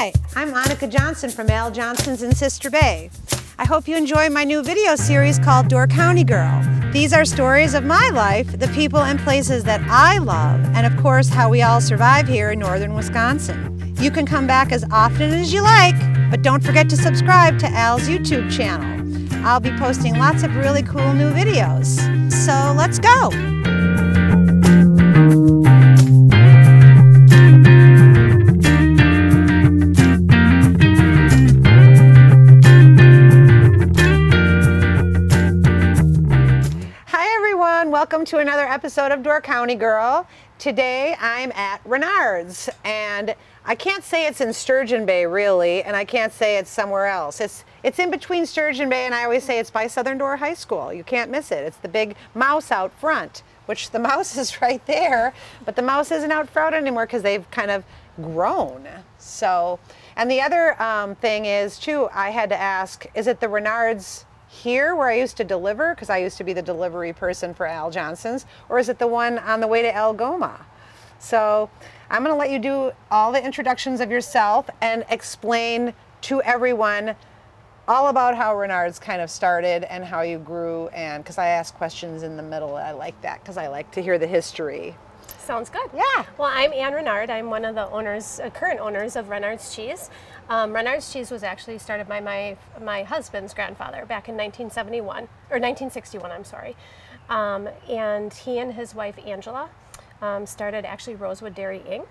Hi, I'm Annika Johnson from Al Johnson's in Sister Bay. I hope you enjoy my new video series called Door County Girl. These are stories of my life, the people and places that I love, and of course, how we all survive here in northern Wisconsin. You can come back as often as you like, but don't forget to subscribe to Al's YouTube channel. I'll be posting lots of really cool new videos. So let's go! Welcome to another episode of Door County Girl. Today I'm at Renard's and I can't say it's in Sturgeon Bay really and I can't say it's somewhere else. It's it's in between Sturgeon Bay and I always say it's by Southern Door High School. You can't miss it. It's the big mouse out front, which the mouse is right there, but the mouse isn't out front anymore because they've kind of grown. So, and the other um, thing is too, I had to ask, is it the Renard's here where I used to deliver, because I used to be the delivery person for Al Johnson's, or is it the one on the way to Algoma? So I'm going to let you do all the introductions of yourself and explain to everyone all about how Renard's kind of started and how you grew, and because I ask questions in the middle, I like that because I like to hear the history. Sounds good. Yeah. Well, I'm Ann Renard. I'm one of the owners, uh, current owners of Renard's Cheese. Um, Renard's Cheese was actually started by my my husband's grandfather back in 1971 or 1961. I'm sorry, um, and he and his wife Angela um, started actually Rosewood Dairy Inc.,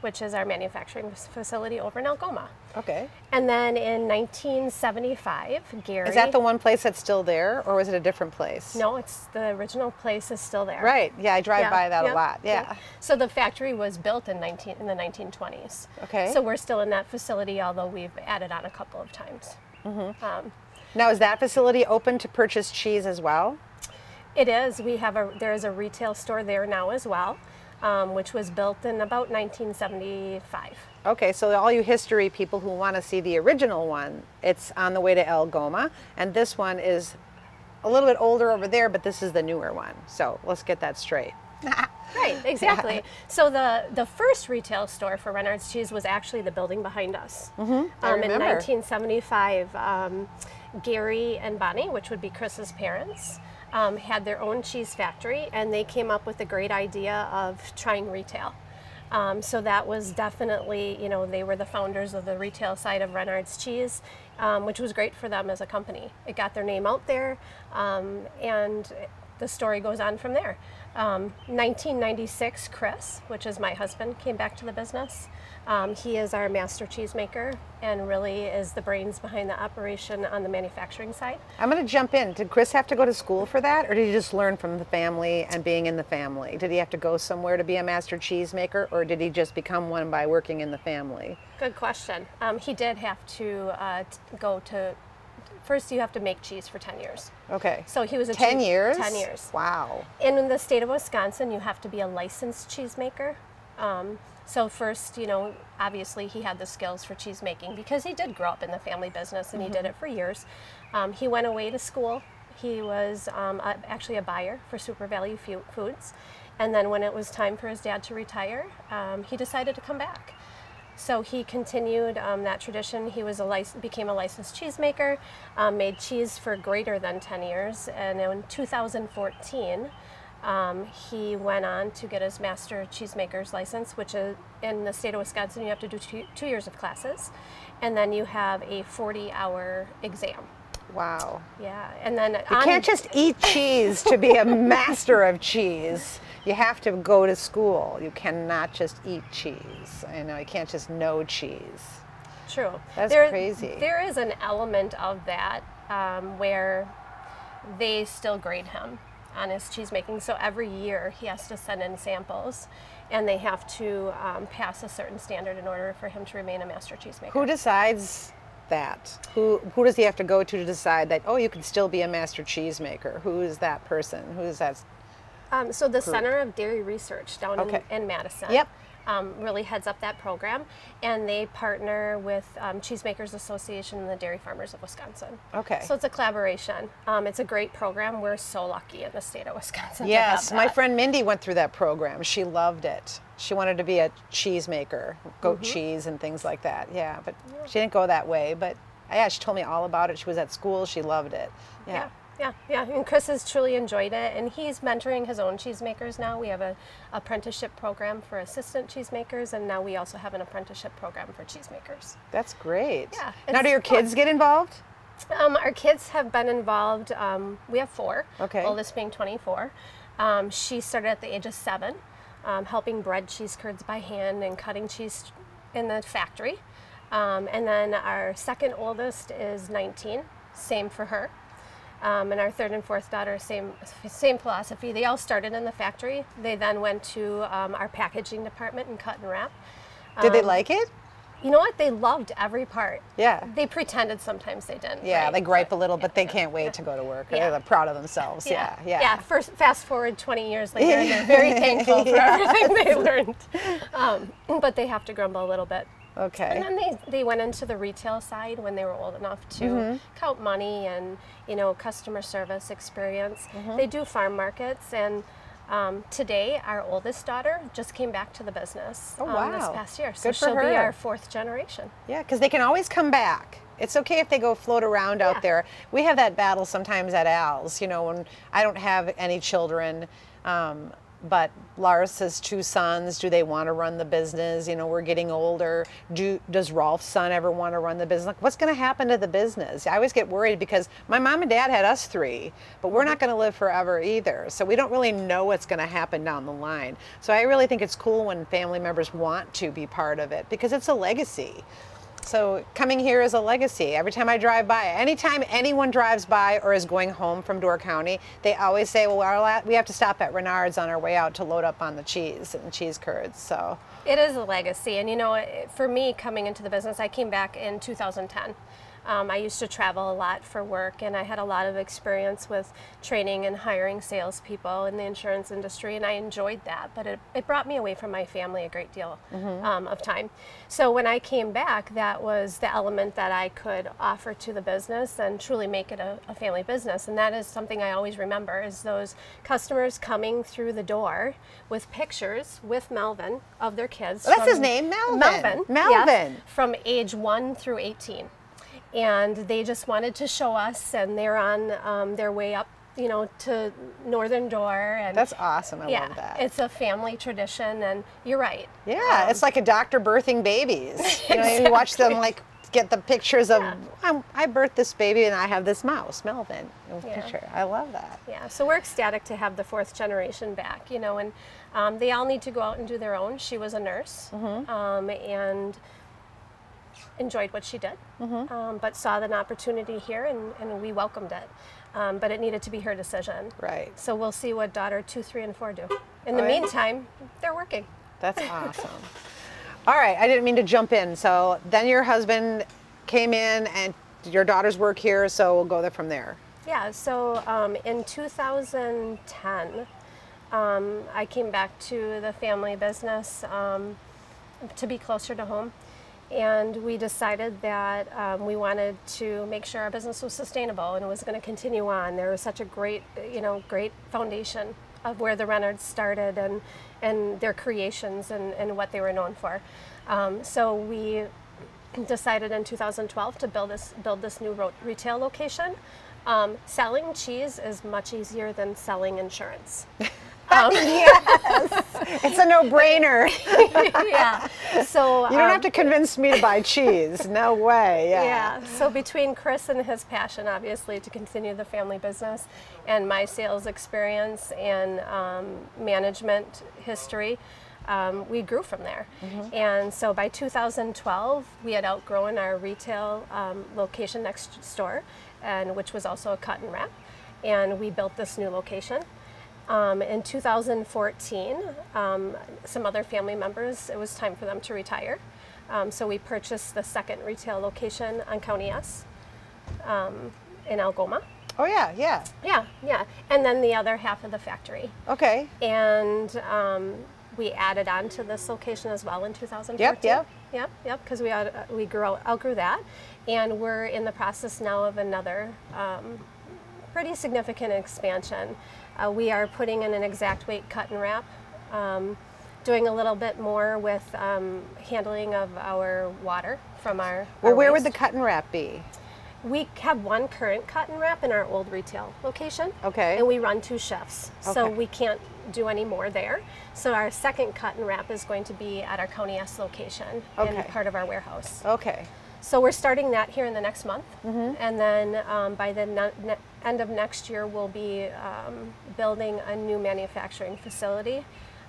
which is our manufacturing facility over in Algoma. Okay. And then in 1975, Gary. Is that the one place that's still there, or was it a different place? No, it's the original place is still there. Right. Yeah, I drive Yeah, by that yeah, a lot. Yeah. So the factory was built in 19 in the 1920s. Okay. So we're still in that facility, although we've added on a couple of times. Mm-hmm. Um, Now, is that facility open to purchase cheese as well? it is. We have a there is a retail store there now as well, um, which was built in about 1975. Okay, so all you history people who want to see the original one, it's on the way to Algoma, and this one is a little bit older over there, but this is the newer one. So let's get that straight. Right, exactly. So the the first retail store for Renard's Cheese was actually the building behind us. Mm-hmm, um, in 1975, um, Gary and Bonnie, which would be Chris's parents, um, had their own cheese factory, and they came up with a great idea of trying retail. Um, so that was definitely, you know, they were the founders of the retail side of Renard's Cheese, um, which was great for them as a company. It got their name out there, um, and the story goes on from there. Um, 1996, Chris, which is my husband, came back to the business. Um, he is our master cheesemaker and really is the brains behind the operation on the manufacturing side. I'm going to jump in. Did Chris have to go to school for that, or did he just learn from the family and being in the family? Did he have to go somewhere to be a master cheesemaker, or did he just become one by working in the family? Good question. Um, he did have to uh, go to. First, you have to make cheese for 10 years. Okay. So he was a 10 cheese- years? 10 years. Wow. In the state of Wisconsin, you have to be a licensed cheesemaker. Um, so first, you know, obviously he had the skills for cheesemaking because he did grow up in the family business and he did it for years. Um, he went away to school. He was um, a, actually a buyer for SuperValu Foods. And then when it was time for his dad to retire, um, he decided to come back. So he continued um, that tradition. He was a became a licensed cheesemaker, um, made cheese for greater than 10 years, and in 2014, um, he went on to get his master cheesemaker's license, which is in the state of Wisconsin, you have to do two, two years of classes, and then you have a 40-hour exam. Wow. Yeah, and then You can't just eat cheese to be a master of cheese. You have to go to school. You cannot just eat cheese. You know, you can't just know cheese. True. That's There- crazy. There is an element of that um, where they still grade him on his cheese making. So every year he has to send in samples, and they have to um, pass a certain standard in order for him to remain a master cheesemaker. Who decides that? Who, who does he have to go to to decide that, oh, you can still be a master cheesemaker? Who is that person? Who is that? Um, so the Center of Dairy Research down Okay. in, in Madison. Yep. Um, really heads up that program, and they partner with um, Cheesemakers Association and the Dairy Farmers of Wisconsin. Okay. So it's a collaboration. Um, it's a great program. We're so lucky in the state of Wisconsin. Yes, my friend Mindy went through that program. She loved it. She wanted to be a cheese maker, goat Mm-hmm. cheese and things like that. Yeah, but she didn't go that way. But yeah, she told me all about it. She was at school. She loved it. Yeah. Yeah, yeah, yeah. And Chris has truly enjoyed it, and he's mentoring his own cheesemakers now. We have a apprenticeship program for assistant cheesemakers, and now we also have an apprenticeship program for cheesemakers. That's great. Yeah, Now, do your fun. kids get involved? Um, our kids have been involved. Um, we have four. Okay. Oldest being 24. Um, she started at the age of seven, um, helping bread cheese curds by hand and cutting cheese in the factory. Um, and then our second oldest is 19. Same for her. Um, and our third and fourth daughter, same same philosophy. They all started in the factory. They then went to um, our packaging department and cut and wrap. Did they Um, like it? You know what? They loved every part. Yeah. They pretended sometimes they didn't. Yeah, right? they gripe a little, but they can't wait yeah. to go to work. Yeah. They're proud of themselves. Yeah, yeah. Yeah, first, fast forward 20 years later, and they're very thankful for everything they learned. Um, but they have to grumble a little bit. Okay. And then they, they went into the retail side when they were old enough to Mm-hmm. count money and, you know, customer service experience. Mm-hmm. They do farm markets and um, today our oldest daughter just came back to the business Oh, um, this past year. So Good for she'll be our fourth generation. Yeah, because they can always come back. It's okay if they go float around out there. We have that battle sometimes at Al's, you know, when I don't have any children. Um, but Lars has two sons. Do they want to run the business? You know, we're getting older. Do does Rolf's son ever want to run the business? Like, what's going to happen to the business? I always get worried because my mom and dad had us three, but we're not going to live forever either. So we don't really know what's going to happen down the line. So I really think it's cool when family members want to be part of it because it's a legacy. So coming here is a legacy. Every time I drive by, anytime anyone drives by or is going home from Door County, they always say, "Well, we have to stop at Renard's on our way out to load up on the cheese and cheese curds." So It is a legacy, and you know, for me coming into the business, I came back in 2010. Um, I used to travel a lot for work, and I had a lot of experience with training and hiring salespeople in the insurance industry, and I enjoyed that. But it, it brought me away from my family a great deal um, of time. So when I came back, that was the element that I could offer to the business and truly make it a, a family business. And that is something I always remember: is those customers coming through the door with pictures with Melvin of their kids. That's his name, Melvin. Melvin. Melvin. yes, from age one through 18. And they just wanted to show us, and they're on um, their way up, you know, to Northern Door. And that's awesome. I yeah, love that. it's a family tradition, and you're right. yeah, Um, it's like a doctor birthing babies. You know, you watch them like get the pictures of Yeah. "I'm- birthed this baby and I have this mouse, Melvin. Yeah. Picture. I love that. Yeah, so we're ecstatic to have the fourth generation back, you know, and um, they all need to go out and do their own. She was a nurse Mm-hmm. um, and enjoyed what she did, Mm-hmm. um, but saw an opportunity here and, and we welcomed it. Um, but it needed to be her decision. Right. So we'll see what daughter two, three, and four do. In the Oh, yeah. meantime, they're working. That's awesome. All right, I didn't mean to jump in. So then your husband came in and your daughters work here, so we'll go there from there. Yeah, so um, in 2010, um, I came back to the family business um, to be closer to home. And we decided that um, we wanted to make sure our business was sustainable and it was going to continue on. There was such a great, you know, great foundation of where the Renards started and, and their creations and, and what they were known for. Um, so we decided in 2012 to build this build this new retail location. Um, selling cheese is much easier than selling insurance. Um, It's a no-brainer. yeah. So You don't um, have to convince me to buy cheese. No way. Yeah. Yeah. So between Chris and his passion, obviously, to continue the family business, and my sales experience and um, management history, um, we grew from there. And so by 2012, we had outgrown our retail um, location next store, and which was also a cut and wrap, and we built this new location. Um, in 2014, um, some other family members, it was time for them to retire. Um, so we purchased the second retail location on County S um, in Algoma. Oh yeah, yeah. Yeah, yeah. And then the other half of the factory. Okay. And um, we added on to this location as well in 2014. Yep, yep. Yep, yep, because we, had, uh, we grew, outgrew that. And we're in the process now of another um, pretty significant expansion. Uh, we are putting in an exact weight cut and wrap um, doing a little bit more with um, handling of our water from our. Well, our where would the cut and wrap be? We have one current cut and wrap in our old retail location. Okay. And we run two shifts. So Okay. we can't do any more there. So our second cut and wrap is going to be at our County S location Okay. in part of our warehouse. Okay. So we're starting that here in the next month. Mm-hmm. And then um, by the end of next year, we'll be um, building a new manufacturing facility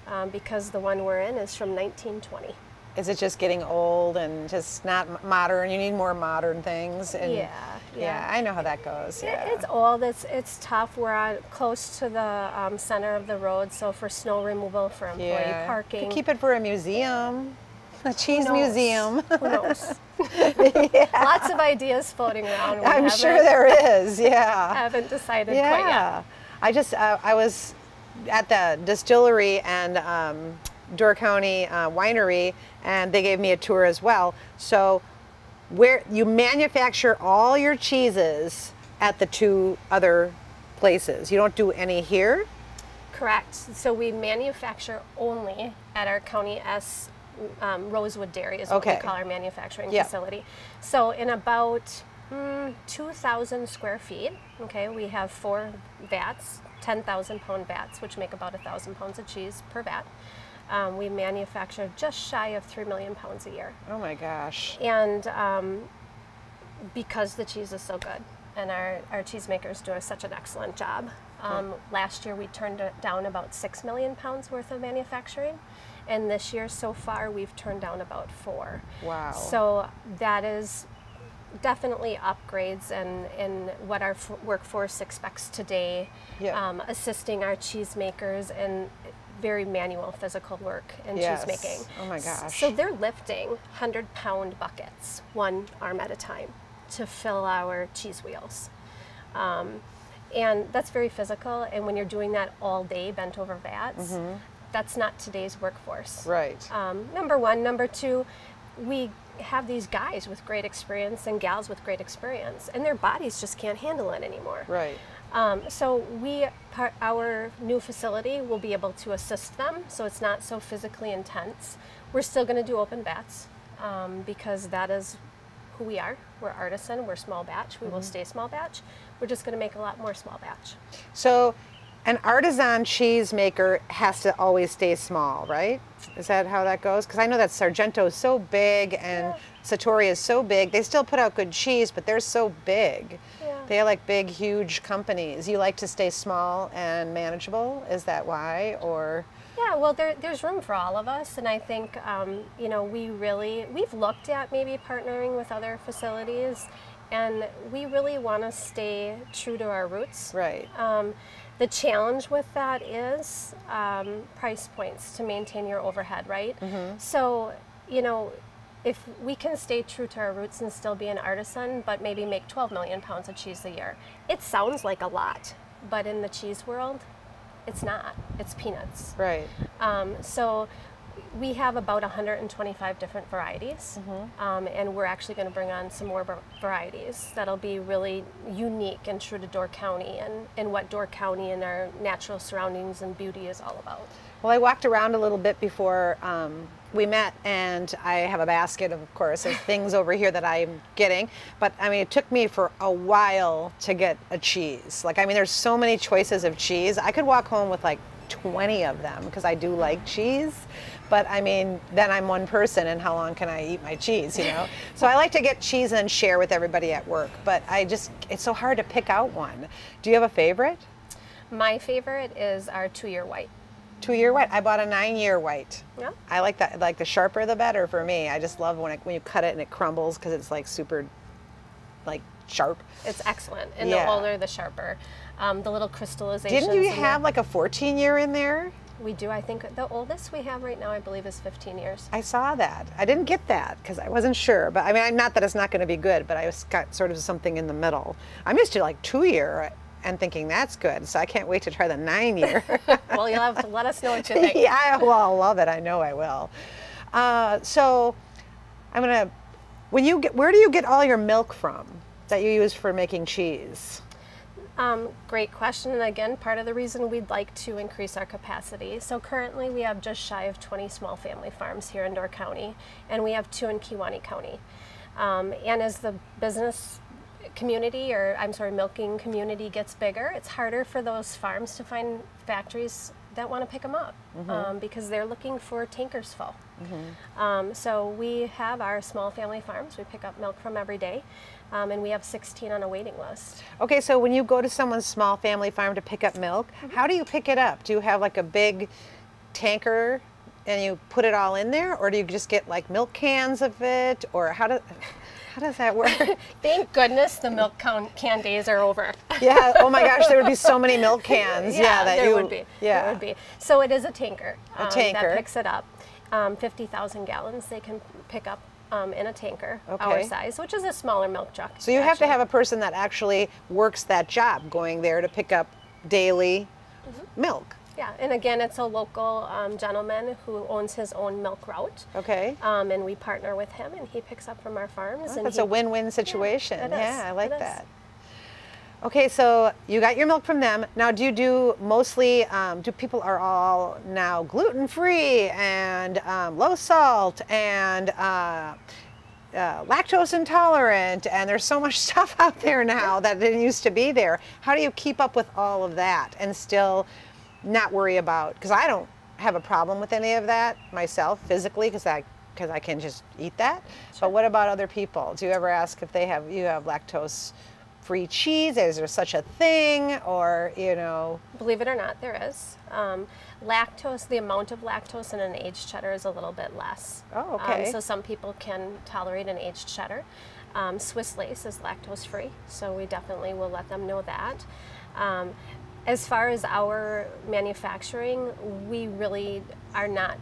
um, because the one we're in is from 1920. Is it just getting old and just not modern? You need more modern things. And Yeah, yeah. yeah. I know how that goes. It- Yeah. It's old. It's it's tough. We're on, close to the um, center of the road, so for snow removal, for employee yeah. parking. Keep it for a museum, a cheese museum. Who knows? Lots of ideas floating around. We I'm sure there is. Yeah. Haven't decided quite yet. Yeah. I just uh, I was at the distillery and um, Door County uh, Winery, and they gave me a tour as well. So, where you manufacture all your cheeses at the two other places, you don't do any here. Correct. So we manufacture only at our County S um, Rosewood Dairy is what Okay. we call our manufacturing facility. So in about mm, 2,000 square feet, okay, we have four vats, 10,000 pound vats, which make about a thousand pounds of cheese per vat. Um, we manufacture just shy of three million pounds a year, Oh my gosh. and um, because the cheese is so good and our, our cheesemakers do such an excellent job. Um, last year we turned down about six million pounds worth of manufacturing, and this year so far we've turned down about four. Wow. So that is definitely upgrades in, in what our f- workforce expects today, Yeah. um, assisting our cheesemakers in very manual physical work in Yes. cheese making. Oh my gosh. So they're lifting 100 pound buckets, one arm at a time, to fill our cheese wheels. Um, and that's very physical. And when you're doing that all day, bent over vats, that's not today's workforce. Mm-hmm. Right. Um, number one. Number two, we have these guys with great experience and gals with great experience, and their bodies just can't handle it anymore. right. Um, so we, our new facility will be able to assist them, so it's not so physically intense. We're still going to do open vats um, because that is who we are. We're artisan. We're small batch. We will stay small batch. We're just going to make a lot more small batch. So, an artisan cheese maker has to always stay small, right? Is that how that goes? Because I know that Sargento is so big and Sartori is so big. They still put out good cheese, but they're so big. Yeah. They're like big, huge companies. You like to stay small and manageable. Is that why? Or Yeah, well, there, there's room for all of us, and I think um, you know we really we've looked at maybe partnering with other facilities, and we really want to stay true to our roots. right? Um, the challenge with that is um, price points to maintain your overhead, right? So, you know, if we can stay true to our roots and still be an artisan, but maybe make 12 million pounds of cheese a year, it sounds like a lot, but in the cheese world, it's not. It's peanuts. Right. Um, so we have about 125 different varieties, um, and we're actually going to bring on some more var- varieties that'll be really unique and true to Door County and, and what Door County and our natural surroundings and beauty is all about. Well, I walked around a little bit before um, we met, and I have a basket, of course, of things over here that I'm getting. But I mean, it took me for a while to get a cheese. Like, I mean, there's so many choices of cheese. I could walk home with like 20 of them because I do like cheese. But I mean, then I'm one person, and how long can I eat my cheese, you know? so I like to get cheese and share with everybody at work. But I just, it's so hard to pick out one. Do you have a favorite? My favorite is our two-year white. Two year white. I bought a nine year white. Yeah. I like that. Like the sharper, the better for me. I just love when it, when you cut it and it crumbles because it's like super, like sharp. It's excellent, and Yeah. the older, the sharper. Um, the little crystallizations. Didn't you there- have like a 14 year in there? We do. I think the oldest we have right now, I believe, is 15 years. I saw that. I didn't get that because I wasn't sure. But I mean, not that it's not going to be good, but I was got sort of something in the middle. I'm used to like two year and thinking that's good. So I can't wait to try the nine year. well, you'll have to let us know what you think. yeah, well, I'll love it. I know I will. Uh, so I'm gonna. When you get, where do you get all your milk from that you use for making cheese? Um, great question. And again, part of the reason we'd like to increase our capacity. So currently we have just shy of 20 small family farms here in Door County, and we have two in Kewaunee County. Um, and as the business community, or I'm sorry, milking community gets bigger, it's harder for those farms to find factories that want to pick them up um, because they're looking for tankers full. Um, so we have our small family farms. We pick up milk from every day, um, and we have 16 on a waiting list. Okay, so when you go to someone's small family farm to pick up milk, Mm-hmm. how do you pick it up? Do you have like a big tanker and you put it all in there, or do you just get like milk cans of it, or how does how does that work? Thank goodness the milk can, days are over. yeah. Oh my gosh, there would be so many milk cans. Yeah, that there you would be. Yeah. There would be. So it is a tanker. um, tanker. that picks it up. Um, 50,000 gallons they can pick up um, in a tanker, our size, which is a smaller milk truck. So you have to have a person that actually works that job, going there to pick up daily Mm-hmm. milk. Yeah, and again, it's a local um, gentleman who owns his own milk route. Okay. Um, and we partner with him, and he picks up from our farms. and That's he, a win-win situation. it is. Yeah, I like that. Okay, so you got your milk from them. Now, do you do mostly? Um, do people are all now gluten-free and um, low salt and uh, uh, lactose intolerant? And there's so much stuff out there now that didn't used to be there. How do you keep up with all of that and still not worry about? Because I don't have a problem with any of that myself physically, because I because I can just eat that. But what about other people? Do you ever ask if they have you have lactose free cheese? Is there such a thing? Or, you know, Believe it or not, there is. Um, lactose, the amount of lactose in an aged cheddar is a little bit less. Oh, okay. Um, so some people can tolerate an aged cheddar. Um, Swiss lace is lactose free, so we definitely will let them know that. Um, as far as our manufacturing, we really are not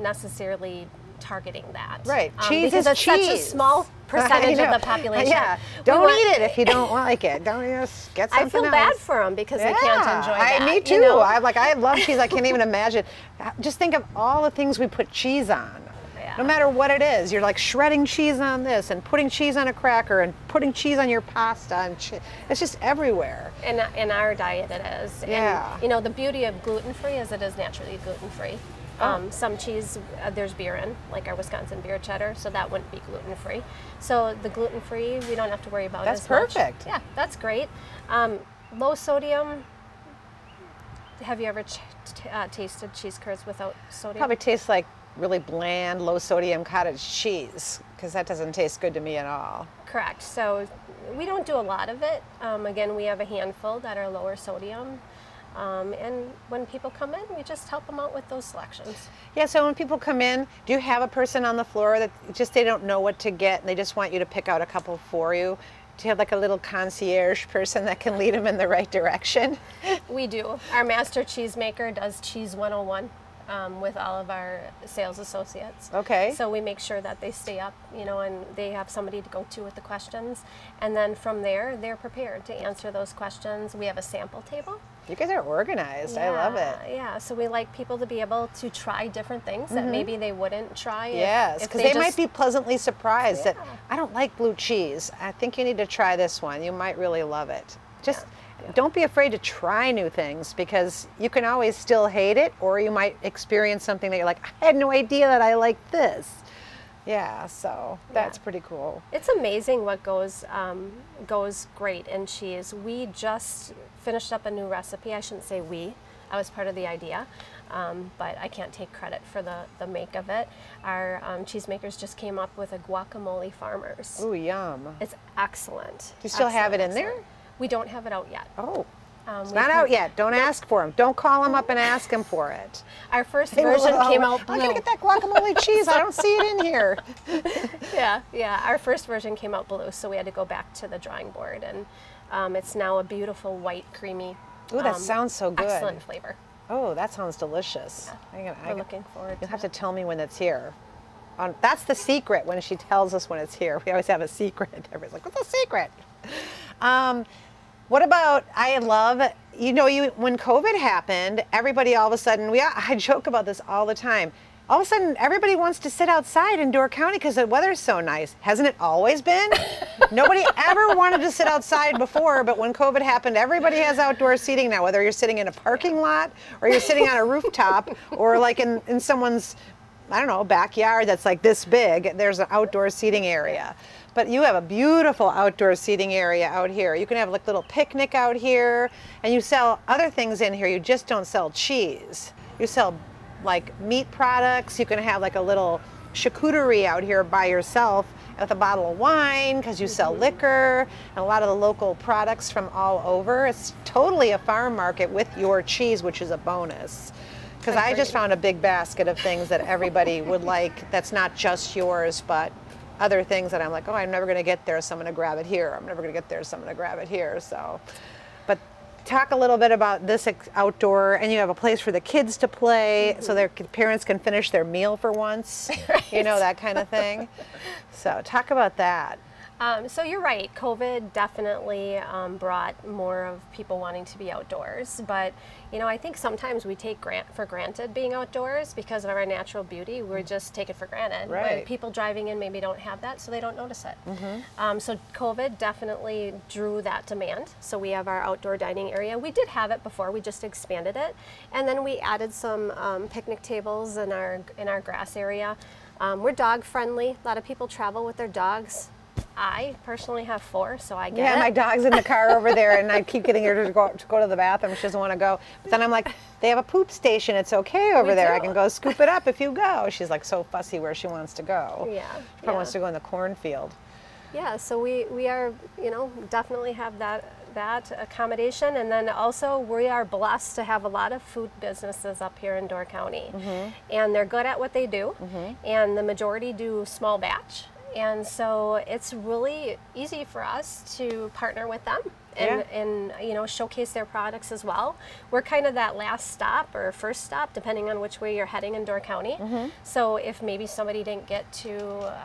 necessarily targeting that. right. Um, cheese because is it's cheese. such a small percentage of the population. Yeah. Don't want- eat it if you don't like it. Don't just get something I feel else. bad for them because they can't enjoy I, that. me you too. know? I like. I love cheese. I can't even imagine. Just think of all the things we put cheese on. Yeah. No matter what it is, you're like shredding cheese on this and putting cheese on a cracker and putting cheese on your pasta and it's just everywhere. in, in our diet it is. Yeah. And, you know, the beauty of gluten free is it is naturally gluten Oh. Um, some cheese uh, there's beer in, like our Wisconsin beer cheddar, so that wouldn't be gluten free. So the gluten free we don't have to worry about. That's as much. perfect. Yeah, that's great. Um, low sodium. Have you ever ch- t- uh, tasted cheese curds without sodium? Probably tastes like really bland, low sodium cottage cheese because that doesn't taste good to me at all. Correct. So we don't do a lot of it. Um, again, we have a handful that are lower sodium. Um, and when people come in, we just help them out with those selections. Yeah, so when people come in, do you have a person on the floor that just they don't know what to get and they just want you to pick out a couple for you? Do you have like a little concierge person that can lead them in the right direction? We do. Our master cheesemaker does Cheese 101 um, with all of our sales associates. Okay. So we make sure that they stay up, you know, and they have somebody to go to with the questions. And then from there, they're prepared to answer those questions. We have a sample table. You guys are organized. I love it. Yeah, Yeah, so we like people to be able to try different things that maybe they wouldn't try. if- Yes, because they, might just- be pleasantly surprised that I don't like blue cheese. I think you need to try this one. You might really love it. Just don't be afraid to try new things because you can always still hate it or you might experience something that you're like, I had no idea that I liked this. Yeah, so that's Yeah. pretty cool. It's amazing what goes um, goes great in cheese. We just finished up a new recipe. I shouldn't say we. I was part of the idea, um, but I can't take credit for the, the make of it. Our um, cheesemakers just came up with a guacamole farmers. Ooh, yum. It's excellent. Do you still have it in there? We don't have it out yet. Oh, Um, it's not out yet. Don't ask for them. Don't call them up and ask them for it. Our first They version "Oh, came out blue. I'm going to get that guacamole cheese. I don't see it in here. yeah, yeah. Our first version came out blue, so we had to go back to the drawing board, and um, it's now a beautiful white, creamy. Ooh, that um, sounds so good. Excellent flavor. Oh, that sounds delicious. I gotta- I We're gotta- looking forward. You'll have to tell me when it's here. Um, that's the secret when she tells us when it's here. We always have a secret. Everybody's like, what's the secret? What about, I love, you know, you when COVID happened, everybody all of a sudden, we, I joke about this all the time. all of a sudden everybody wants to sit outside in Door County because the weather's so nice. Hasn't it always been? Nobody ever wanted to sit outside before, but when COVID happened, everybody has outdoor seating now, whether you're sitting in a parking lot or you're sitting on a rooftop or like in, in someone's, I don't know, backyard that's like this big, there's an outdoor seating area. But you have a beautiful outdoor seating area out here. You can have like little picnic out here and you sell other things in here. You just don't sell cheese. You sell like meat products. You can have like a little charcuterie out here by yourself with a bottle of wine because you sell mm-hmm. liquor and a lot of the local products from all over. It's totally a farm market with your cheese, which is a bonus. Because I just found a big basket of things that everybody would like that's not just yours, but other things that I'm like, oh, I'm never going to get there, so I'm going to grab it here. I'm never going to get there, so I'm going to grab it here. So, but talk a little bit about this outdoor, and you have a place for the kids to play, so their parents can finish their meal for once, you know, that kind of thing. So, talk about that. Um, so you're right. COVID definitely um, brought more of people wanting to be outdoors. But you know, I think sometimes we take grant for granted being outdoors because of our natural beauty. We just take it for granted. When Right. people driving in maybe don't have that, so they don't notice it. Um, so COVID definitely drew that demand. So we have our outdoor dining area. We did have it before. We just expanded it, and then we added some um, picnic tables in our in our grass area. Um, we're dog friendly. A lot of people travel with their dogs. I personally have four, so I get Yeah, it. my dog's in the car over there, and I keep getting her to go, to go to the bathroom. She doesn't want to go. But then I'm like, they have a poop station. It's okay over We there. I can go scoop it up if you go. She's like so fussy where she wants to go. Yeah, She probably yeah. wants to go in the cornfield. Yeah, so we, we are, you know, definitely have that that accommodation, and then also we are blessed to have a lot of food businesses up here in Door County, mm-hmm. and they're good at what they do, mm-hmm. and the majority do small batch, and so it's really easy for us to partner with them. And, Yeah. and you know showcase their products as well. We're kind of that last stop or first stop, depending on which way you're heading in Door County. Mm-hmm. So if maybe somebody didn't get to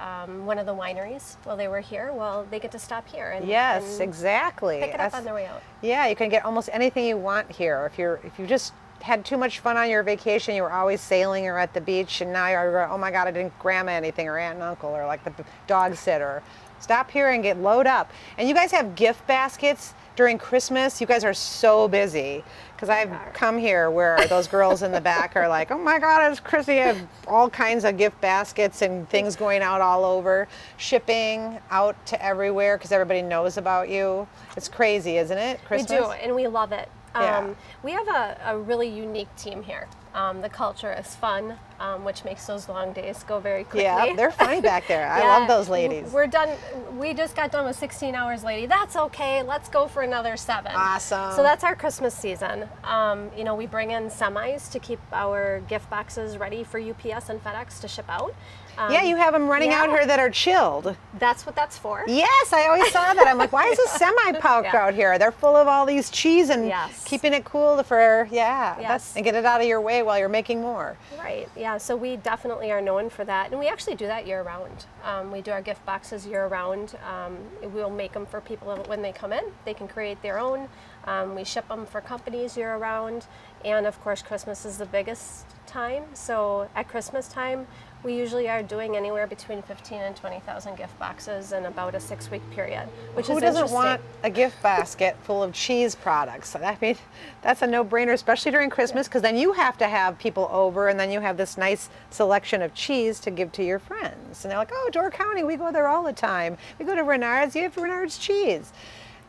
um, one of the wineries while they were here, well, they get to stop here and Yes, and exactly. pick it up on their way out. Yeah, you can get almost anything you want here. If you're if you just had too much fun on your vacation, you were always sailing or at the beach, and now you're oh my god, I didn't grandma anything or aunt and uncle or like the dog sitter. Stop here and get load up. And you guys have gift baskets during Christmas. You guys are so busy because I've come here where those girls in the back are like, oh my god, it's Christmas. You have all kinds of gift baskets and things going out all over, shipping out to everywhere because everybody knows about you. It's crazy, isn't it? Christmas. We do, and we love it. Yeah. Um, we have a, a really unique team here. Um, the culture is fun, um, which makes those long days go very quickly. Yeah, they're funny back there. I Yeah, love those ladies. We're done. We just got done with 16 hours, lady. That's okay. Let's go for another seven. Awesome. So that's our Christmas season. Um, you know, we bring in semis to keep our gift boxes ready for UPS and FedEx to ship out. Um, yeah, you have them running out here that are chilled. That's what that's for. Yes, I always saw that. I'm like, why is a semi parked Yeah. out here? They're full of all these cheese and Yes. keeping it cool for yeah, that's, Yes. and get it out of your way while you're making more. Right. Yeah. So we definitely are known for that, and we actually do that year round. Um, we do our gift boxes year round. Um, we'll make them for people when they come in. They can create their own. Um, we ship them for companies year round, and of course, Christmas is the biggest time. So at Christmas time, we usually are doing anywhere between 15 and 20,000 gift boxes in about a six-week period, which Who is doesn't want a gift basket full of cheese products? I mean, that's a no-brainer, especially during Christmas, because then you have to have people over, and then you have this nice selection of cheese to give to your friends. And they're like, "Oh, Door County, we go there all the time. We go to Renard's. You have Renard's cheese."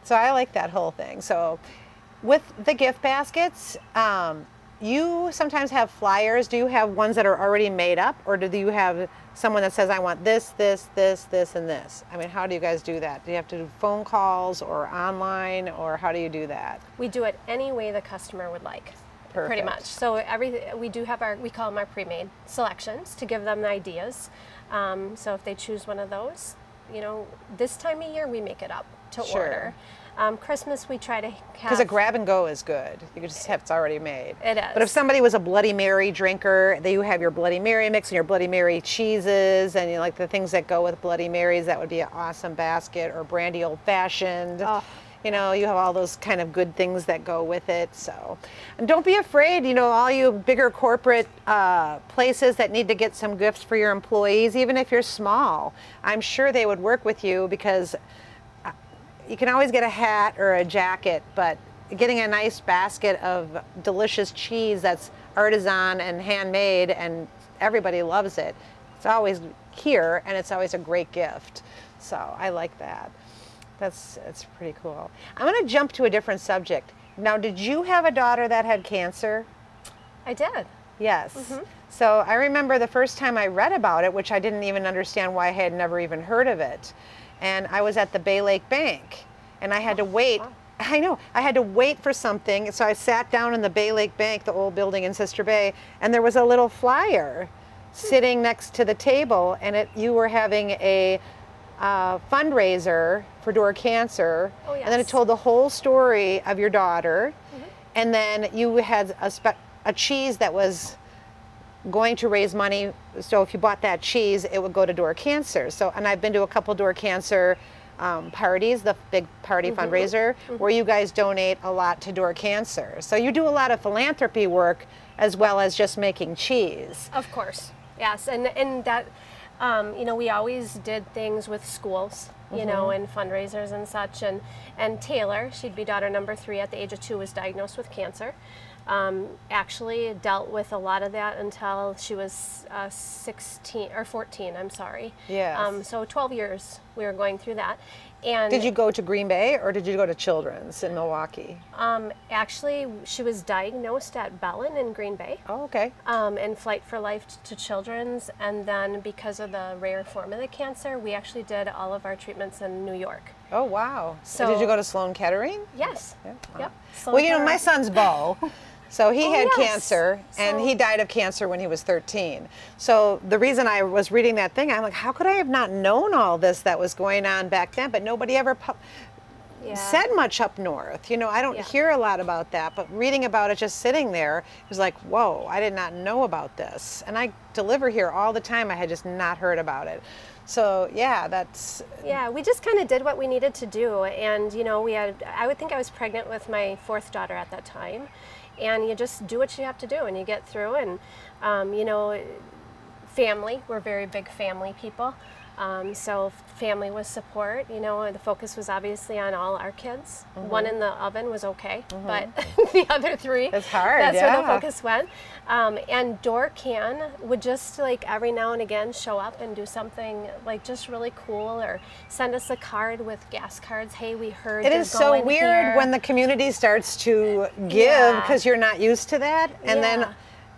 So I like that whole thing. So with the gift baskets. Um, you sometimes have flyers. Do you have ones that are already made up, or do you have someone that says, "I want this, this, this, this, and this"? I mean, how do you guys do that? Do you have to do phone calls or online, or how do you do that? We do it any way the customer would like. Pretty much. So every we do have our we call them our pre-made selections to give them the ideas. Um, so if they choose one of those, you know, this time of year we make it up to Sure. order. Um, Christmas we try to Because a grab and go is good. You just have it's already made. It But if somebody was a Bloody Mary drinker, they you have your Bloody Mary mix and your Bloody Mary cheeses and you like the things that go with Bloody Marys. That would be an awesome basket or brandy old fashioned. Oh. You know, you have all those kind of good things that go with it. So, and don't be afraid. You know, all you bigger corporate uh, places that need to get some gifts for your employees, even if you're small, I'm sure they would work with you because you can always get a hat or a jacket, but getting a nice basket of delicious cheese that's artisan and handmade and everybody loves it. It's always here and it's always a great gift. So I like that. That's, that's pretty cool. I'm going to jump to a different subject. Now, did you have a daughter that had cancer? I did. Yes. Mm-hmm. So I remember the first time I read about it, which I didn't even understand why I had never even heard of it. And I was at the Bay Lake Bank and I had to wait. I know, I had to wait for something. So I sat down in the Bay Lake Bank, the old building in Sister Bay, and there was a little flyer sitting next to the table and it you were having a uh, fundraiser for Door CanCare Oh, and then it told the whole story of your daughter and then you had a, spe- a cheese that was going to raise money. So if you bought that cheese it would go to Door CanCare. So and i've been to a couple Door CanCare um, parties the big party fundraiser where you guys donate a lot to Door CanCare. So you do a lot of philanthropy work as well as just making cheese. Of course, yes, and and that, um, you know, we always did things with schools, you know, and fundraisers and such. And and Taylor, she'd be daughter number three at the age of two, was diagnosed with cancer. Um, actually, dealt with a lot of that until she was uh, 16 or 14. I'm sorry. Yes. Um, so 12 years we were going through that. And did you go to green bay or did you go to children's in milwaukee um, actually, she was diagnosed at Bellin in Green Bay. oh okay um, and Flight for Life to Children's. And then because of the rare form of the cancer, we actually did all of our treatments in New York. oh wow so did you go to sloan kettering Yes. Yeah, Yep. Well, you know, my son's Bo. So he Oh, had yes. cancer and So- he died of cancer when he was 13. So the reason I was reading that thing, I'm like, how could I have not known all this that was going on back then? But nobody ever pu- yeah. said much up north. You know, I don't Yeah. hear a lot about that, but reading about it just sitting there, it was like, whoa, I did not know about this. And I deliver here all the time. I had just not heard about it. So yeah, that's Yeah, we just kind of did what we needed to do. And, you know, we had, I would think I was pregnant with my fourth daughter at that time. And you just do what you have to do and you get through. And, um, you know, family, we're very big family people. Um, so family was support, you know, the focus was obviously on all our kids. One in the oven was okay, but the other three, It's hard, that's where the focus went. Um, and Dorcan would just like every now and again show up and do something like just really cool or send us a card with gas cards. Hey, we heard It is so weird here." when the community starts to give Yeah. because you're not used to that. And then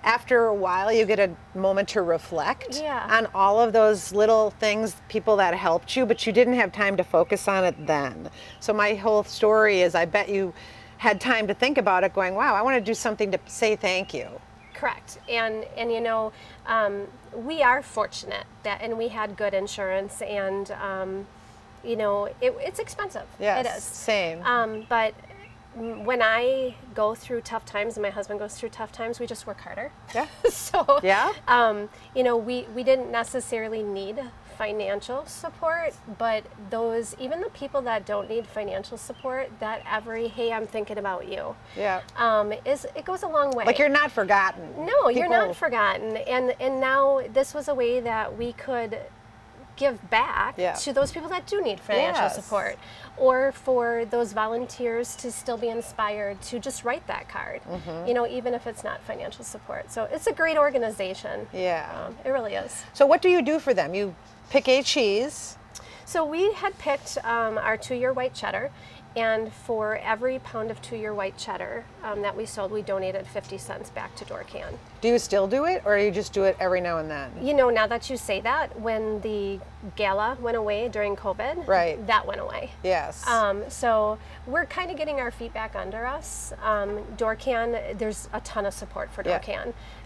after a while, you get a moment to reflect Yeah. on all of those little things, people that helped you, but you didn't have time to focus on it then. So, my whole story is I bet you had time to think about it, going, wow, I want to do something to say thank you. Correct. And and you know, um, we are fortunate that, and we had good insurance, and um, you know, it, it's expensive. Yes, it is. same. Um, but when I go through tough times, and my husband goes through tough times, we just work harder. Yeah. so Yeah. um, you know, we we didn't necessarily need financial support, but those even the people that don't need financial support, that every hey, I'm thinking about you, Yeah. um, is it goes a long way. Like you're not forgotten. No, you're not forgotten. And and now this was a way that we could give back Yeah. to those people that do need financial Yes. support or for those volunteers to still be inspired to just write that card Mm-hmm. you know even if it's not financial support so it's a great organization Yeah. um, it really is So, what do you do for them? You pick a cheese. So we had picked um, our two-year white cheddar, and for every pound of two-year white cheddar um, that we sold, we donated 50 cents back to Dorcan. Do you still do it, or you just do it every now and then? You know, now that you say that, when the gala went away during COVID, Right. that went away. Yes. Um, so we're kind of getting our feet back under us. Um, Dorcan, there's a ton of support for Yeah.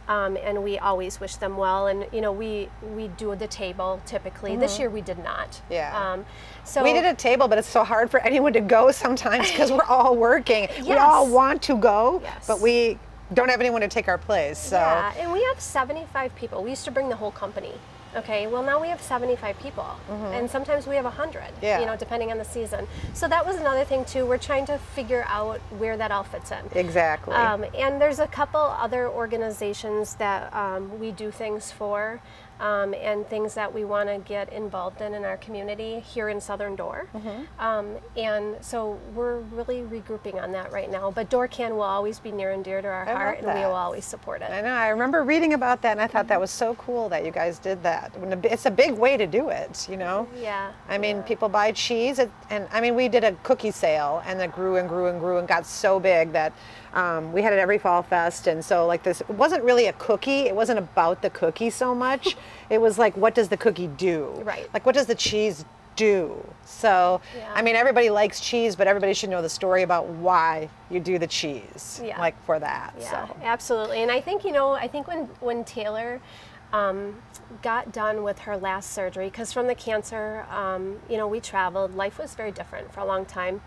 Um, and we always wish them well. And you know, we we do the table typically. This year we did not. Mm-hmm. Yeah. Um, so we did a table, but it's so hard for anyone to go sometimes because we're all working. We all want to go, Yes. but we don't have anyone to take our place. So Yeah, and we have 75 people. We used to bring the whole company Okay, well now we have 75 people, and sometimes we have 100. Mm-hmm. Yeah. You know, depending on the season. So that was another thing too. We're trying to figure out where that all fits in. Exactly. Um, and there's a couple other organizations that um, we do things for um, and things that we want to get involved in in our community here in Southern Door. Mm-hmm. Um, and so we're really regrouping on that right now. But Door Can will always be near and dear to our I heart, and we will always support it. I know. I remember reading about that, and I thought that was so cool that you guys did that. When a bi- It's a big way to do it, you know. Yeah. I mean, yeah. people buy cheese, it- and I mean, we did a cookie sale, and it grew and grew and grew and got so big that um, we had it every fall fest. And so, like this, it wasn't really a cookie. It wasn't about the cookie so much. it was like, what does the cookie do? Right. Like, what does the cheese do? So, Yeah. I mean, everybody likes cheese, but everybody should know the story about why you do the cheese. Yeah. Like for that. Yeah, So. absolutely. And I think you know, I think when when Taylor um, got done with her last surgery, because from the cancer, um, you know, we traveled. Life was very different for a long time.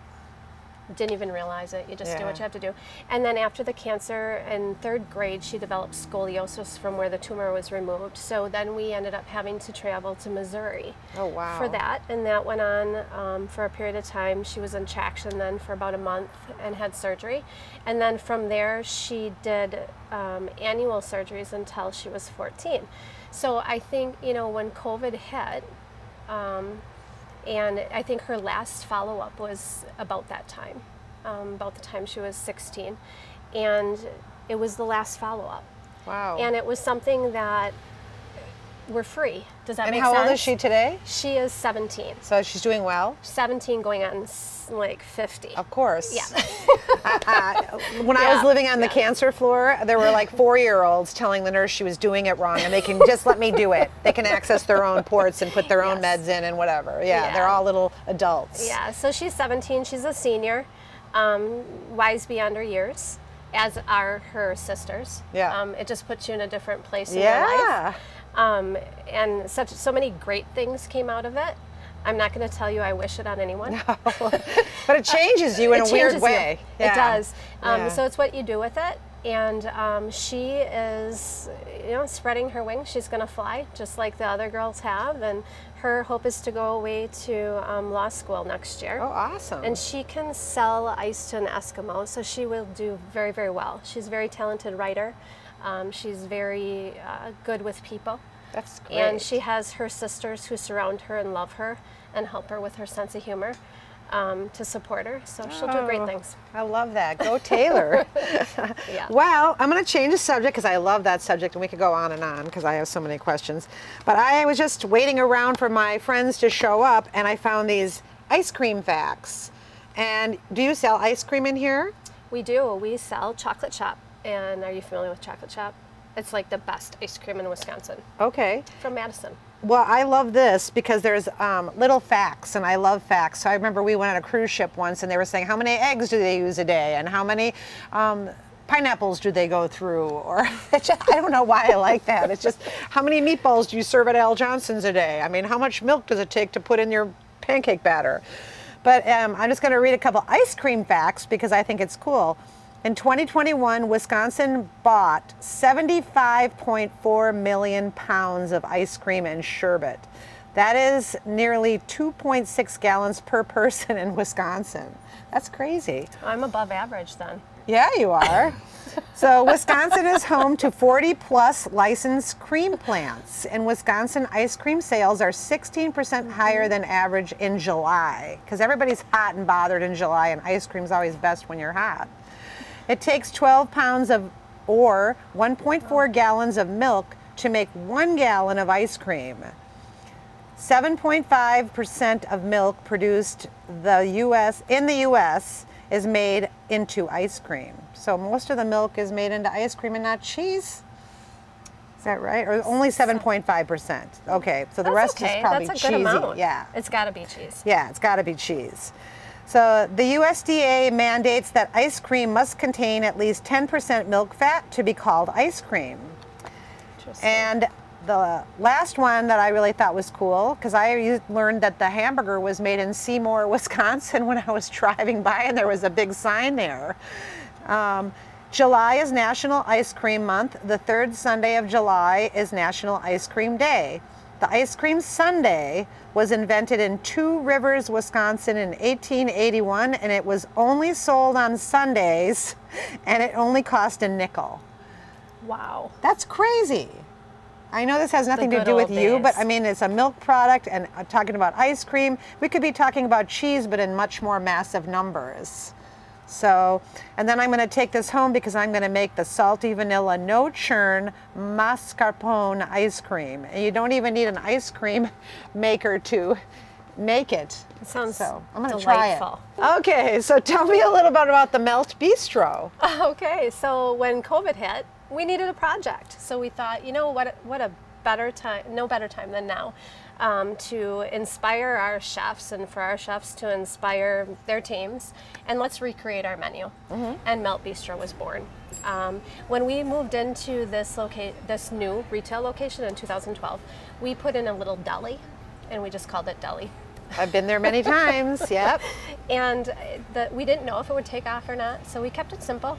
Didn't even realize it. You just do what you have to do. And then after the cancer in third grade, she developed scoliosis from where the tumor was removed. So then we ended up having to travel to Missouri Oh, wow. for that, and that went on um, for a period of time. She was in traction then for about a month and had surgery, and then from there she did um, annual surgeries until she was 14. So I think you know when COVID hit, um, and I think her last follow up was about that time, um, about the time she was 16, and it was the last follow up, Wow. and it was something that we're free. Does that And make how old is she today? She is 17. So she's doing well? 17 going on like 50. Of course. Yeah. Uh, when I was living on the yeah. cancer floor, there were like four year olds telling the nurse she was doing it wrong and they can just let me do it. They can access their own ports and put their own meds in and whatever. Yeah, they're all little adults. Yeah, so she's 17. She's a senior, um, wise beyond her years, as are her sisters. Yeah. Um, it just puts you in a different place in your life. Yeah. Um, and such so many great things came out of it. I'm not going to tell you I wish it on anyone. But it changes you in it a weird way. It does. Um, Yeah. So it's what you do with it. And um, she is, you know, spreading her wings. She's going to fly just like the other girls have. And her hope is to go away to um, law school next year. Oh, awesome. And she can sell ice to an Eskimo, so she will do very, very well. She's a very talented writer. Um, she's very uh, good with people. That's great. And she has her sisters who surround her and love her and help her with her sense of humor um, to support her. So she'll do great Oh, things. I love that. Go Taylor. Yeah. Well, I'm going to change the subject because I love that subject and we could go on and on because I have so many questions. But I was just waiting around for my friends to show up and I found these ice cream facts. And do you sell ice cream in here? We do. We sell Chocolate Shoppe. And are you familiar with Chocolate Shoppe? It's like the best ice cream in Wisconsin Okay. from Madison. Well, I love this because there's um, little facts, and I love facts. So I remember we went on a cruise ship once, and they were saying how many eggs do they use a day, and how many um, pineapples do they go through, or just, I don't know why I like that. It's just how many meatballs do you serve at Al Johnson's a day? I mean, how much milk does it take to put in your pancake batter? But um, I'm just going to read a couple ice cream facts because I think it's cool. In 2021, Wisconsin bought 75.4 million pounds of ice cream and sherbet. That is nearly 2.6 gallons per person in Wisconsin. That's crazy. I'm above average then. Yeah, you are. so, Wisconsin is home to 40 plus licensed cream plants, and Wisconsin ice cream sales are 16% higher than average in July because everybody's hot and bothered in July, and ice cream's always best when you're hot. It takes 12 pounds of or 1.4 gallons of milk to make one gallon of ice cream. 7.5% of milk produced the US in the US is made into ice cream. So most of the milk is made into ice cream and not cheese. Is that right? Or only 7.5%. Okay, so the That's rest okay. is probably That's a good cheesy. amount. Yeah. It's got to be cheese. Yeah, it's got to be cheese. So the USDA mandates that ice cream must contain at least 10% milk fat to be called ice cream. And the last one that I really thought was cool, because I learned that the hamburger was made in Seymour, Wisconsin when I was driving by and there was a big sign there. Um, July is National Ice Cream Month. The third Sunday of July is National Ice Cream Day. The ice cream sundae was invented in Two Rivers, Wisconsin in 1881 and it was only sold on Sundays and it only cost a nickel. Wow. That's crazy. I know this has nothing to do with you, but. I mean, it's a milk product and uh, talking about ice cream. We could be talking about cheese, but in much more massive numbers. So, and then I'm going to take this home because I'm going to make the salty vanilla no churn mascarpone ice cream. And you don't even need an ice cream maker to make it. It sounds so I'm going to try it. Okay, so tell me a little bit about the Melt Bistro. Okay, so when COVID hit, we needed a project. So we thought, you know what? What a better time, no better time than now, um, to inspire our chefs and for our chefs to inspire their teams, and let's recreate our menu. And Melt Bistro was born. Um, when we moved into this locate, this new retail location in 2012, we put in a little deli, and we just called it Deli. I've been there many times. Yep. and the, we didn't know if it would take off or not, so we kept it simple,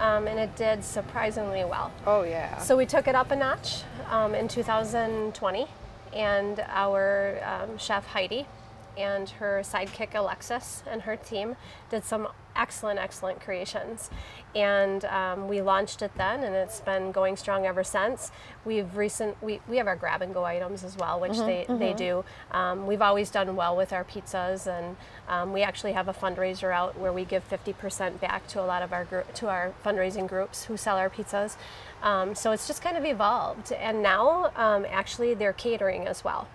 um, and it did surprisingly well. Oh yeah. So we took it up a notch um, in 2020, and our um, chef Heidi and her sidekick Alexis and her team did some excellent, excellent creations. And um, we launched it then, and it's been going strong ever since. We've recent we, we have our grab and go items as well, which they, they do. Um, we've always done well with our pizzas, and um, we actually have a fundraiser out where we give 50% back to a lot of our gr- to our fundraising groups who sell our pizzas. Um, so it's just kind of evolved, and now um, actually they're catering as well.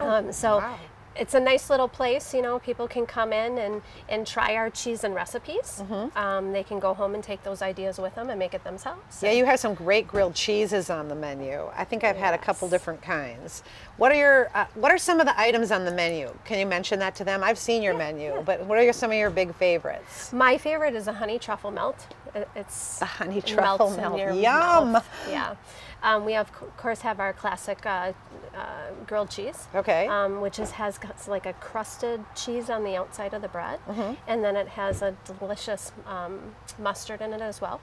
Um, so wow. it's a nice little place. You know, people can come in and, and try our cheese and recipes. Mm-hmm. Um, they can go home and take those ideas with them and make it themselves. Yeah, you have some great grilled cheeses on the menu. I think I've had a couple different kinds. What are your uh, What are some of the items on the menu? Can you mention that to them? I've seen your menu, but what are your, some of your big favorites? My favorite is a honey truffle melt. It's The honey truffle melt. Yum. mouth. Yeah. Um, we have, of course, have our classic uh, uh, grilled cheese. Okay. Um, which is, has got like a crusted cheese on the outside of the bread, Mm-hmm. and then it has a delicious um, mustard in it as well.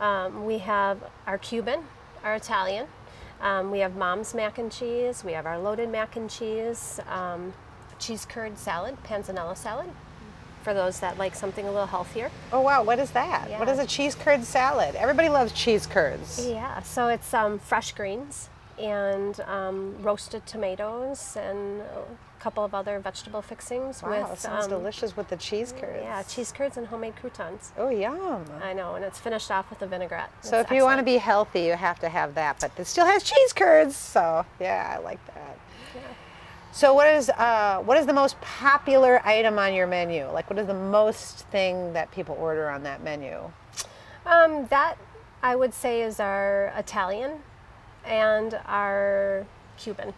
Um, we have our Cuban, our Italian. Um, we have mom's mac and cheese. We have our loaded mac and cheese, um, cheese curd salad, panzanella salad, for those that like something a little healthier. Oh wow, what is that? What Yeah. is a cheese curd salad? Everybody loves cheese curds. Yeah, so it's um, fresh greens and um, roasted tomatoes and couple of other vegetable fixings Wow, with it sounds um, delicious with the cheese curds. yeah cheese curds and homemade croutons. Oh yum. I know, and it's finished off with a vinaigrette. So It's if you want to be healthy, you have to have that, but it still has cheese curds. So yeah, I like that. So what is uh, what is the most popular item on your menu? Like what is the most thing that people order on that menu? um, that I would say is our Italian and our Cuban.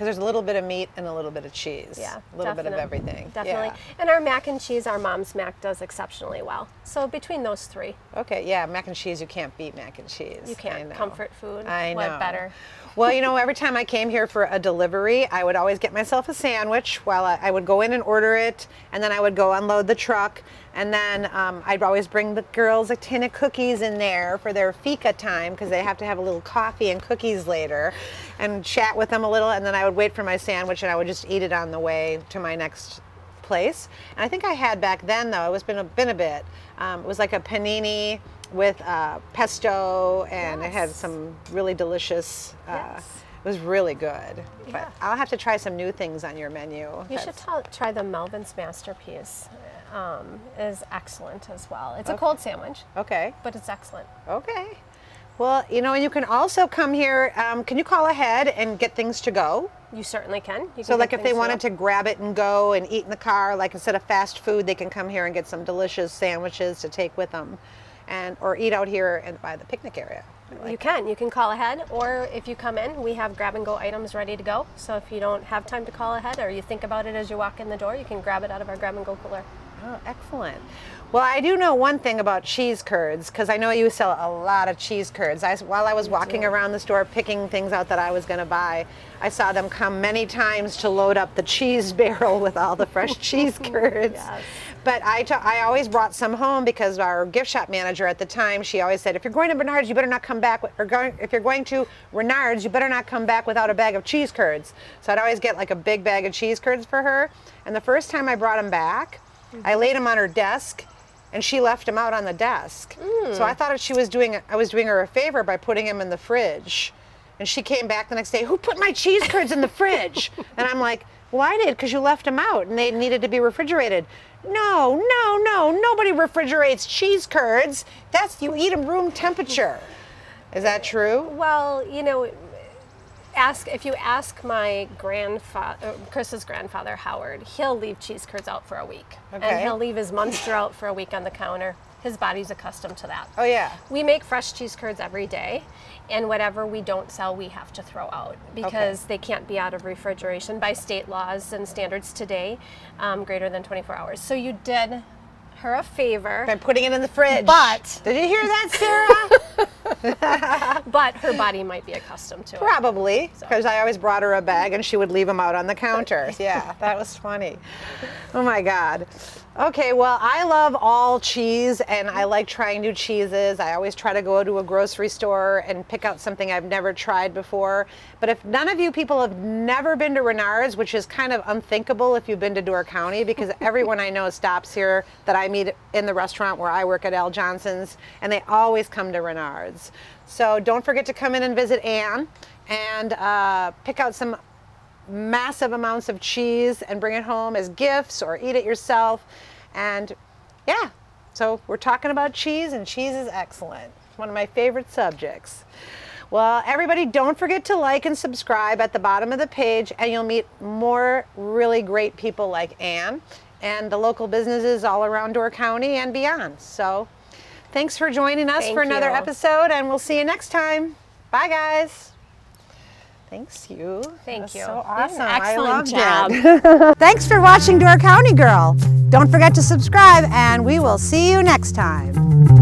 Because there's a little bit of meat and a little bit of cheese. Yeah, a little bit of everything. Definitely. Yeah. And our mac and cheese, our mom's mac does exceptionally well. So between those three, Okay, yeah, mac and cheese. You can't beat mac and cheese. you can't comfort food. I know. What better? Well, you know, every time I came here for a delivery, I would always get myself a sandwich while I, I would go in and order it, and then I would go unload the truck, and then um, I'd always bring the girls a tin of cookies in there for their fika time because they have to have a little coffee and cookies later, and chat with them a little, and then I would wait for my sandwich and I would just eat it on the way to my next place. And I think I had back then though, it was been a, been a bit. Um, it was like a panini with uh, pesto, and it had some really delicious. Uh, Yes. It was really good. But Yeah. I'll have to try some new things on your menu. You should try the Melvin's masterpiece. Um, is excellent as well. It's a cold sandwich, Okay. but it's excellent. Okay. Well, you know, and you can also come here. Um, can you call ahead and get things to go? You certainly can. You So, can like, if they wanted to grab it and go and eat in the car, like instead of fast food, they can come here and get some delicious sandwiches to take with them, and or eat out here and by the picnic area. Like You can. You can call ahead, or if you come in, we have grab and go items ready to go. So if you don't have time to call ahead, or you think about it as you walk in the door, you can grab it out of our grab and go cooler. Oh, excellent. Well, I do know one thing about cheese curds because I know you sell a lot of cheese curds. I, while I was walking around the store picking things out that I was going to buy, I saw them come many times to load up the cheese barrel with all the fresh cheese curds. Yes. But I, I always brought some home because our gift shop manager at the time, she always said, if you're going to Bernard's, you better not come back, or going, if you're going to Renard's, you better not come back without a bag of cheese curds. So I'd always get like a big bag of cheese curds for her. And the first time I brought them back, I mm-hmm. laid them on her desk and she left them out on the desk. Hmm. So I thought she was doing, I was doing her a favor by putting them in the fridge. And she came back the next day, who put my cheese curds in the fridge? And I'm like, well, I did because you left them out and they needed to be refrigerated. No, no, no, nobody refrigerates cheese curds. That's, you eat them room temperature. Is that true? Well, you know, ask if you ask my grandfather, Chris's grandfather Howard, he'll leave cheese curds out for a week, Okay. and he'll leave his Munster out for a week on the counter. His body's accustomed to that. Oh, yeah. We make fresh cheese curds every day, and whatever we don't sell, we have to throw out because they can't be out of refrigeration by state laws and standards today, um, greater than 24 hours. So you did her a favor, By putting it in the fridge. But- Did you hear that, Sarah? but her body might be accustomed to it. Probably, because I always brought her a bag and she would leave them out on the counter. Yeah, that was funny. Oh my God. Okay, well, I love all cheese and I like trying new cheeses. I always try to go to a grocery store and pick out something I've never tried before. But if none of you people have never been to Renard's, which is kind of unthinkable if you've been to Door County, because everyone I know stops here that I meet in the restaurant where I work at Al Johnson's, and they always come to Renard's. So don't forget to come in and visit Ann and uh, pick out some massive amounts of cheese and bring it home as gifts or eat it yourself. And yeah, so we're talking about cheese, and cheese is excellent. It's one of my favorite subjects. Well, everybody, don't forget to like and subscribe at the bottom of the page, and you'll meet more really great people like Ann and the local businesses all around Door County and beyond. So, thanks for joining us Thank for another you. episode, and we'll see you next time. Bye, guys. Thanks, you. Thank you. So awesome. excellent it. Thanks for watching Door County Girl. Don't forget to subscribe, and we will see you next time.